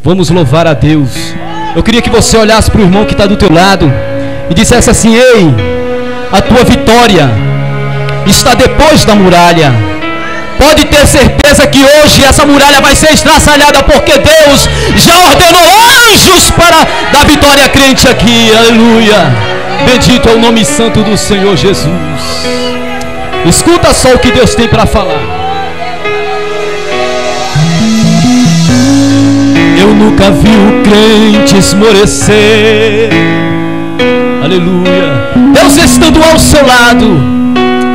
Vamos louvar a Deus. Eu queria que você olhasse para o irmão que está do teu lado e dissesse assim: Ei, a tua vitória está depois da muralha. Pode ter certeza que hoje essa muralha vai ser estraçalhada porque Deus já ordenou anjos para dar vitória crente aqui. Aleluia. Bendito é o nome santo do Senhor Jesus. Escuta só o que Deus tem para falar. Nunca vi o crente esmorecer. Aleluia. Deus estando ao seu lado.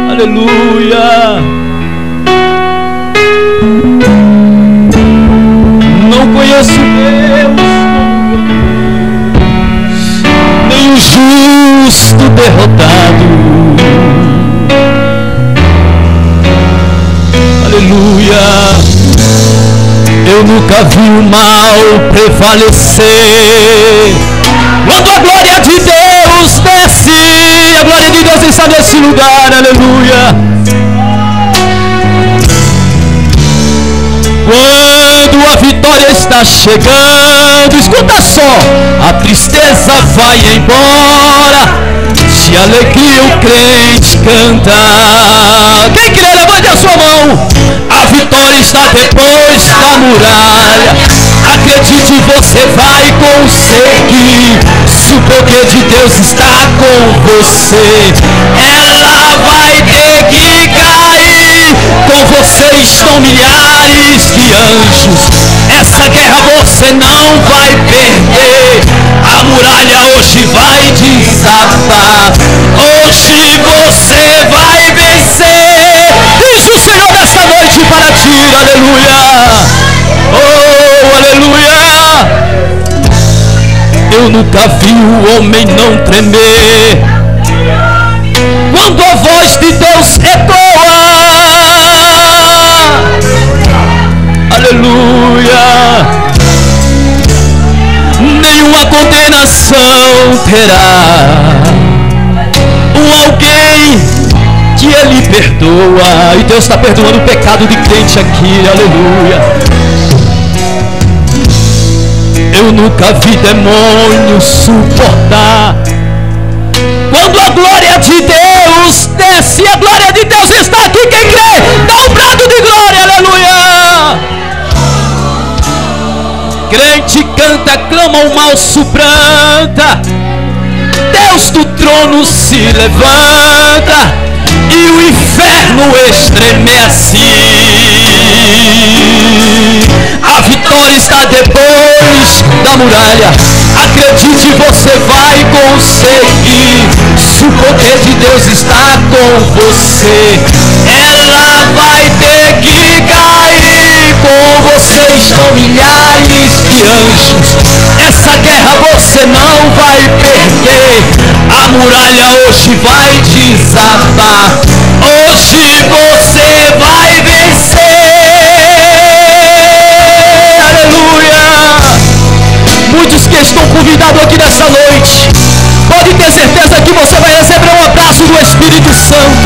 Aleluia. Não conheço Deus, nem o justo derrotado. Aleluia. Eu nunca vi o mal prevalecer. Quando a glória de Deus desce, a glória de Deus está nesse lugar, aleluia. Quando a vitória está chegando, escuta só, a tristeza vai embora. De alegria o crente canta. Quem crê, levante a sua mão. A vitória está depois da muralha. Acredite, você vai conseguir. Se o poder de Deus está com você, ela vai ter que cair. Com você estão milhares de anjos. Essa guerra você não vai perder. Nunca vi o homem não tremer. Quando a voz de Deus ecoa. Aleluia. Nenhuma condenação terá um alguém que ele perdoa. E Deus está perdoando o pecado de crente aqui, aleluia. Eu nunca vi demônio suportar. Quando a glória de Deus desce, a glória de Deus está aqui. Quem crê, dá um brado de glória, aleluia. Crente canta, clama, o mal supranta. Deus do trono se levanta e o inferno estremece. A vitória está depois da muralha. Acredite, você vai conseguir. Se o poder de Deus está com você, ela vai ter que cair. Com você estão milhares de anjos. Essa guerra você não vai perder. A muralha hoje vai desabar. Hoje você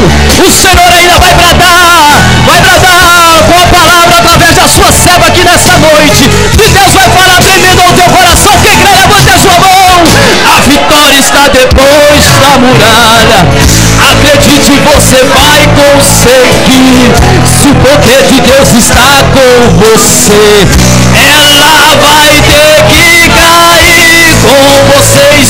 O Senhor ainda vai bradar, vai bradar a palavra através da sua serva aqui nessa noite. E Deus vai falar tremendo ao teu coração. Quem crê, levante a sua mão. A vitória está depois da muralha. Acredite, você vai conseguir. Se o poder de Deus está com você, ela vai ter que cair. Com você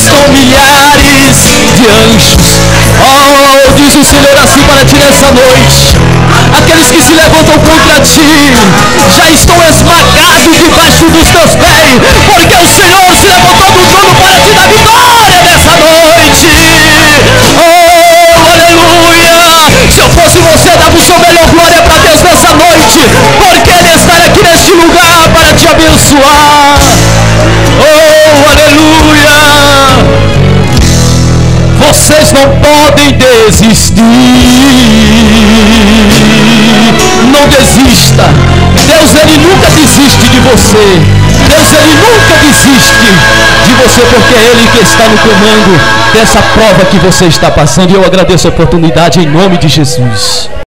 já estão esmagados debaixo dos teus pés, porque o Senhor se levantou do trono para te dar vitória nessa noite. Oh, aleluia! Se eu fosse você, dava o seu melhor glória para Deus nessa noite, porque Ele está aqui neste lugar para te abençoar. Oh, aleluia! Vocês não podem desistir. Não desista. Deus ele nunca desiste de você. Deus ele nunca desiste de você porque é ele que está no comando dessa prova que você está passando. E eu agradeço a oportunidade em nome de Jesus.